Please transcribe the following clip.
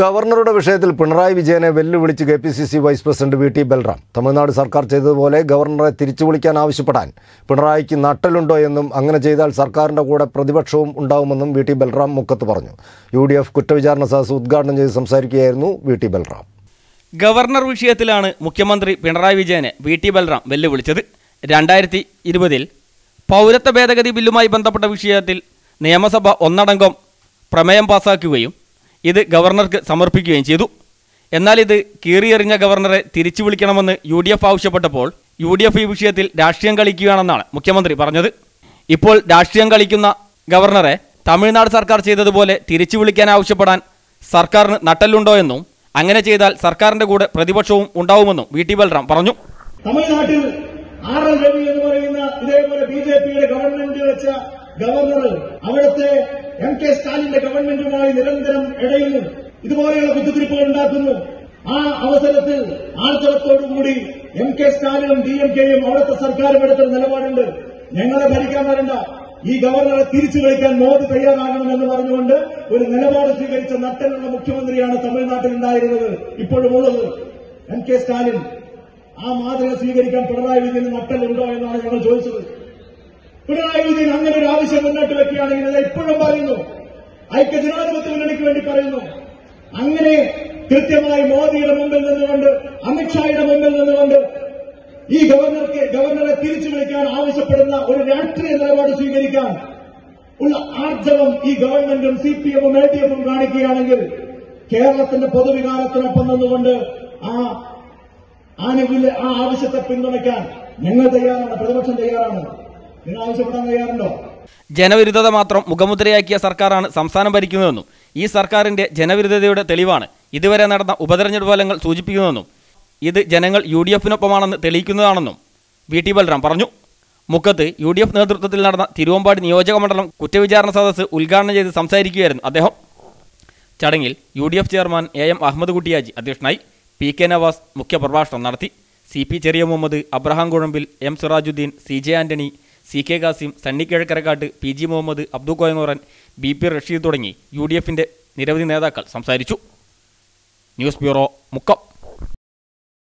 ഗവർണറുടെ വിഷയത്തിൽ പിണറായി വിജയനെ വെല്ലുവിളിച്ച് K P C C vice president V T Balram. Tamil Nadu സർക്കാർ ചെയ്തതുപോലെ ഗവർണറെ തിരിച്ചു വിളിക്കാൻ ആവശ്യപ്പെടാൻ പിണറായിക്ക് നട്ടലുണ്ടോ എന്നും അങ്ങനെ ചെയ്താൽ സർക്കാരിന്റെ കൂടെ പ്രതിപക്ഷവും ഉണ്ടാവുമെന്നും വി ടി ബൽറാം മുക്കത്ത് പറഞ്ഞു. യു ഡി എഫ് കുറ്റവിചാരണ സദസ് ഉദ്ഘാടനം ചെയ്ത് സംസാരിക്കുകയായിരുന്നു വി ടി ബൽറാം. ഗവർണർ വിഷയത്തിലാണ് മുഖ്യമന്ത്രി പിണറായി വിജയനെ വി ടി ബൽറാം വെല്ലുവിളിച്ചത്. രണ്ടായിരത്തി ഇരുപതിൽ പൗരത്വ ഭേദഗതി ബില്ലുമായി ബന്ധപ്പെട്ട വിഷയത്തിൽ നിയമസഭ ഒന്നടങ്കം പ്രമേയം പാസാക്കുകയും ഇത് ഗവർണർക്ക് സമർപ്പിക്കുകയും ചെയ്തു. എന്നാൽ ഇത് കീറിയെറിഞ്ഞ ഗവർണറെ തിരിച്ചു വിളിക്കണമെന്ന് യു ഡി എഫ് ആവശ്യപ്പെട്ടപ്പോൾ യു ഡി എഫ് ഈ വിഷയത്തിൽ രാഷ്ട്രീയം കളിക്കുകയാണെന്നാണ് മുഖ്യമന്ത്രി പറഞ്ഞത്. ഇപ്പോൾ രാഷ്ട്രീയം കളിക്കുന്ന ഗവർണറെ തമിഴ്നാട് സർക്കാർ ചെയ്തതുപോലെ തിരിച്ചു വിളിക്കാൻ ആവശ്യപ്പെടാൻ സർക്കാരിന് നട്ടല്ലുണ്ടോ എന്നും അങ്ങനെ ചെയ്താൽ സർക്കാരിന്റെ കൂടെ പ്രതിപക്ഷവും ഉണ്ടാവുമെന്നും വി ടി ബൽറാം പറഞ്ഞു. തമിഴ്നാട്ടിൽ ആർ എൽ രവി എന്ന് പറയുന്ന ഇതേപോലെ ബി ജെ പിയുടെ ഗവൺമെന്റ് വെച്ച ഗവർണർ അവിടുത്തെ എം കെ സ്റ്റാലിന്റെ ഗവൺമെന്റുമായി നിരന്തരം ഇടയുന്നു ഇതുപോലെയുള്ള കുത്തിത്തിരിപ്പുകൾ ഉണ്ടാക്കുന്നു. ആ അവസരത്തിൽ ആർജവത്തോടുകൂടി എം കെ സ്റ്റാലിനും ഡി എം കെയും അവിടുത്തെ സർക്കാരും എടുത്തൊരു നിലപാടുണ്ട്. ഞങ്ങളെ ഭരിക്കാൻ വരണ്ട. ഈ ഗവർണറെ തിരിച്ചു കളിക്കാൻ മോദി തയ്യാറാകണമെന്ന് പറഞ്ഞുകൊണ്ട് ഒരു നിലപാട് സ്വീകരിച്ച നട്ടനുള്ള മുഖ്യമന്ത്രിയാണ് തമിഴ്നാട്ടിൽ ഉണ്ടായിരുന്നത് ഇപ്പോഴും ഉള്ളത് എം കെ സ്റ്റാലിൻ. ആ മാതൃക സ്വീകരിക്കാൻ പിണറായി വിജയന് നട്ടലുണ്ടോ എന്നാണ് ഞങ്ങൾ ചോദിച്ചത്. പിണറായി വിജയൻ അങ്ങനെ ഒരു ആവശ്യം മുന്നോട്ട് വെക്കുകയാണെങ്കിൽ അത് എപ്പോഴും പറയുന്നു. ഐക്യ ജനാധിപത്യ മുന്നണിക്ക് വേണ്ടി പറയുന്നു. അങ്ങനെ കൃത്യമായി മോദിയുടെ മുമ്പിൽ നിന്നുകൊണ്ട് അമിത്ഷായുടെ മുമ്പിൽ നിന്നുകൊണ്ട് ഈ ഗവർണർക്ക് ഗവർണറെ തിരിച്ചു വിളിക്കാൻ ആവശ്യപ്പെടുന്ന ഒരു രാഷ്ട്രീയ നിലപാട് സ്വീകരിക്കാൻ ഉള്ള ആർജവം ഈ ഗവൺമെന്റും സി പി എമ്മും എൽ ഡി എഫും കാണിക്കുകയാണെങ്കിൽ കേരളത്തിന്റെ പൊതുവികാരത്തിനൊപ്പം നിന്നുകൊണ്ട് ആ ആനുകൂല്യ ആ ആവശ്യത്തെ പിന്തുണയ്ക്കാൻ ഞങ്ങൾ തയ്യാറാണ് പ്രതിപക്ഷം തയ്യാറാണ്. ജനവിരുദ്ധത മാത്രം മുഖമുദ്രയാക്കിയ സർക്കാരാണ് സംസ്ഥാനം ഭരിക്കുന്നതെന്നും ഈ സർക്കാരിന്റെ ജനവിരുദ്ധതയുടെ തെളിവാണ് ഇതുവരെ നടന്ന ഉപതെരഞ്ഞെടുപ്പ് ഫലങ്ങൾ സൂചിപ്പിക്കുന്നതെന്നും ഇത് ജനങ്ങൾ യു ഡി എഫിനൊപ്പമാണെന്ന് തെളിയിക്കുന്നതാണെന്നും വി ടി ബൽറാം പറഞ്ഞു. മുക്കത്ത് യു ഡി എഫ് നേതൃത്വത്തിൽ നടന്ന തിരുവമ്പാടി നിയോജക മണ്ഡലം കുറ്റവിചാരണ സദസ്സ് ഉദ്ഘാടനം ചെയ്ത് സംസാരിക്കുകയായിരുന്നു അദ്ദേഹം. ചടങ്ങിൽ U D F chairman A M Ahammed Kuttiyaji അധ്യക്ഷനായി പി കെ നവാസ് മുഖ്യപ്രഭാഷണം നടത്തി. C P Cheriya Muhammad Abraham Kuzhampil M Sirajuddin C J Antony C K Kasim Sunny Kizhakkarakkattu P G Muhammad Abdu Koyangoran B P Rasheed തുടങ്ങി U D എഫിന്റെ നിരവധി നേതാക്കൾ. സംസാരിച്ചു. News bureau Mukkam.